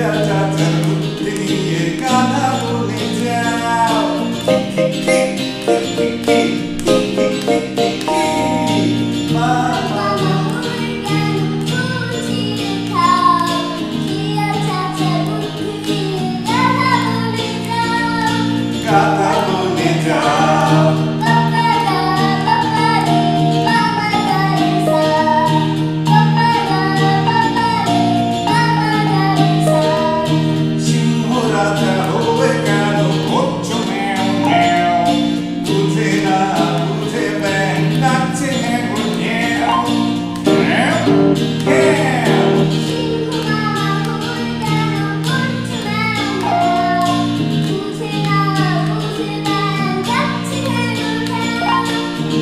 Yeah. pecado.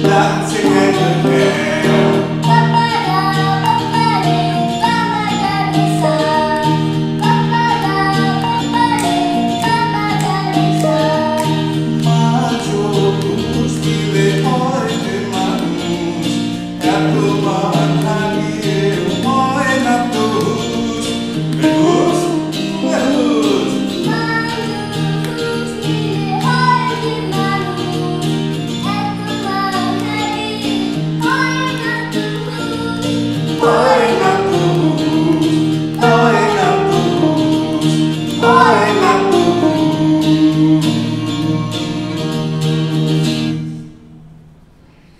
dancing in get air. Ôi